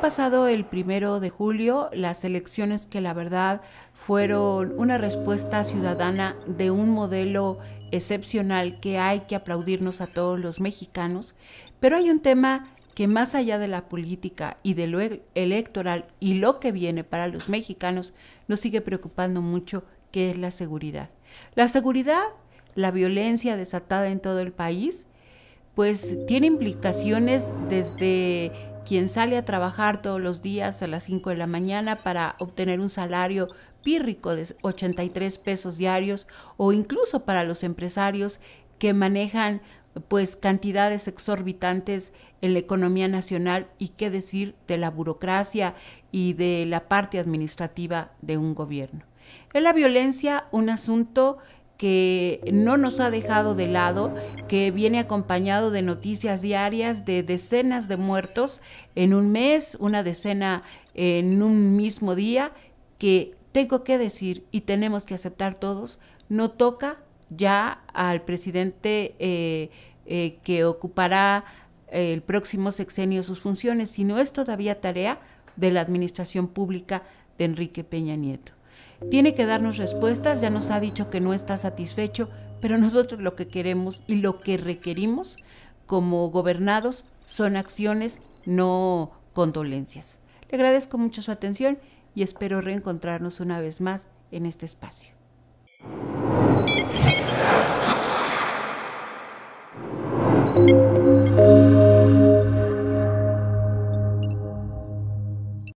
pasado el primero de julio, las elecciones que la verdad fueron una respuesta ciudadana de un modelo excepcional que hay que aplaudirnos a todos los mexicanos, pero hay un tema que más allá de la política y de lo e-, electoral y lo que viene para los mexicanos, nos sigue preocupando mucho, que es la seguridad. La seguridad, la violencia desatada en todo el país, pues tiene implicaciones desde quien sale a trabajar todos los días a las 5 de la mañana para obtener un salario pírrico de 83 pesos diarios o incluso para los empresarios que manejan pues cantidades exorbitantes en la economía nacional y qué decir de la burocracia y de la parte administrativa de un gobierno. Es la violencia un asunto que no nos ha dejado de lado, que viene acompañado de noticias diarias de decenas de muertos en un mes, una decena en un mismo día, que tengo que decir y tenemos que aceptar todos, no toca ya al presidente eh, eh, que ocupará el próximo sexenio sus funciones, sino es todavía tarea de la administración pública de Enrique Peña Nieto. Tiene que darnos respuestas, ya nos ha dicho que no está satisfecho, pero nosotros lo que queremos y lo que requerimos como gobernados son acciones, no condolencias. Le agradezco mucho su atención y espero reencontrarnos una vez más en este espacio.